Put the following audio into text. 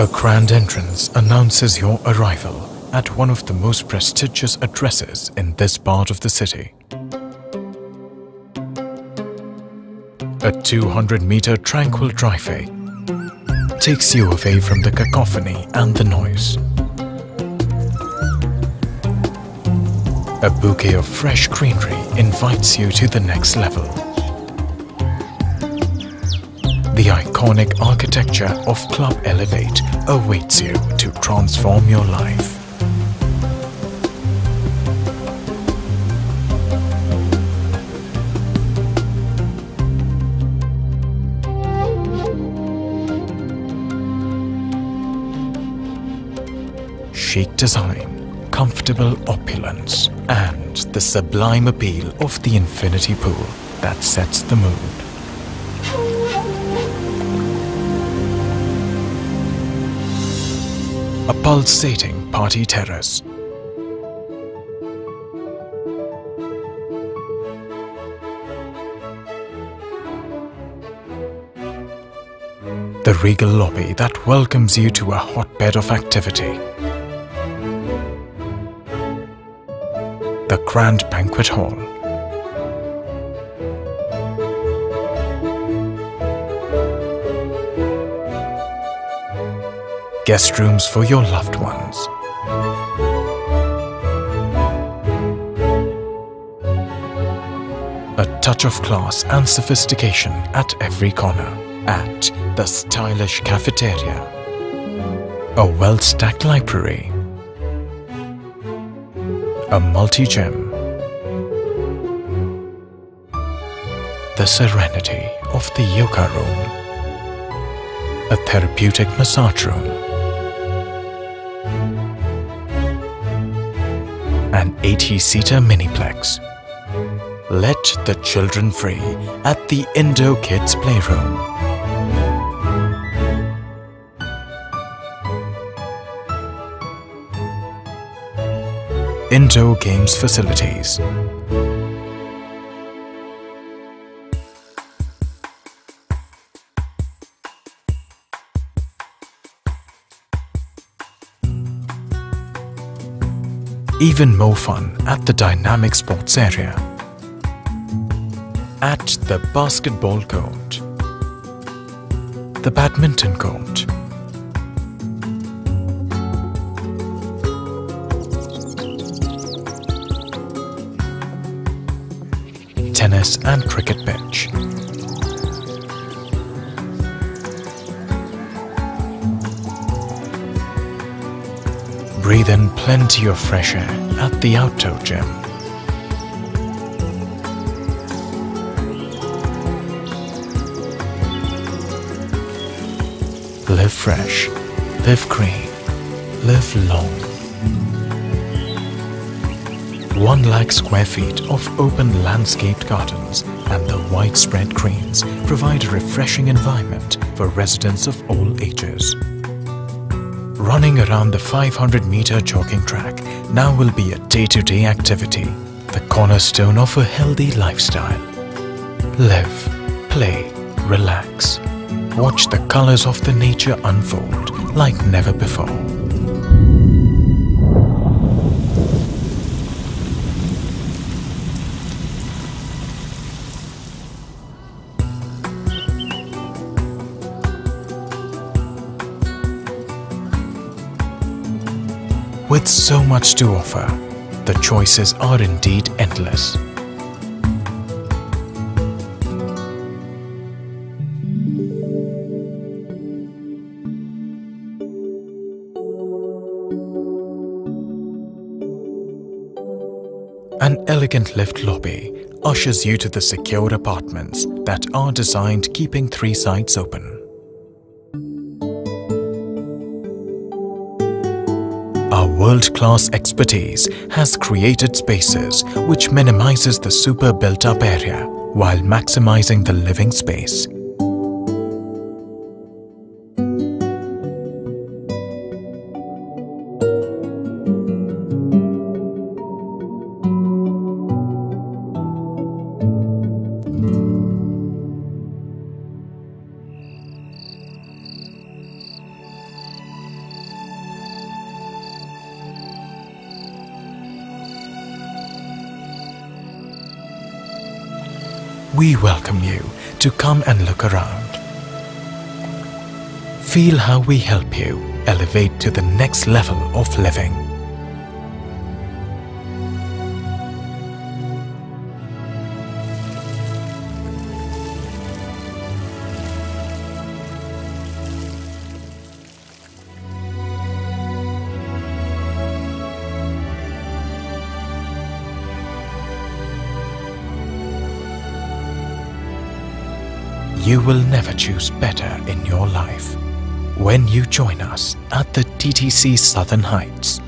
A grand entrance announces your arrival at one of the most prestigious addresses in this part of the city. A 200-meter tranquil driveway takes you away from the cacophony and the noise. A bouquet of fresh greenery invites you to the next level. The iconic architecture of Club Elevate awaits you to transform your life. Chic design, comfortable opulence, and the sublime appeal of the infinity pool that sets the mood. A pulsating party terrace. The regal lobby that welcomes you to a hotbed of activity. The Grand Banquet Hall. Guest rooms for your loved ones. A touch of class and sophistication at every corner at the stylish cafeteria. A well-stacked library. A multi-gym. The serenity of the yoga room. A therapeutic massage room. An 80-seater miniplex. Let the children free at the Indo Kids Playroom. Indoor Games Facilities. Even more fun at the Dynamic Sports area. At the basketball court. The badminton court. tennis and cricket pitch. Breathe in plenty of fresh air at the outdoor gym. Live fresh, live green, live long. One lakh square feet of open landscaped gardens and the widespread greens provide a refreshing environment for residents of all ages. Running around the 500 meter jogging track now will be a day-to-day activity, the cornerstone of a healthy lifestyle. Live, play, relax. Watch the colors of the nature unfold like never before. With so much to offer, the choices are indeed endless. An elegant lift lobby ushers you to the secure apartments that are designed keeping three sides open. World-class expertise has created spaces which minimizes the super built-up area while maximizing the living space. We welcome you to come and look around. Feel how we help you elevate to the next level of living. You will never choose better in your life. When you join us at the DTC Southern Heights